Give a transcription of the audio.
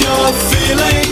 you're feeling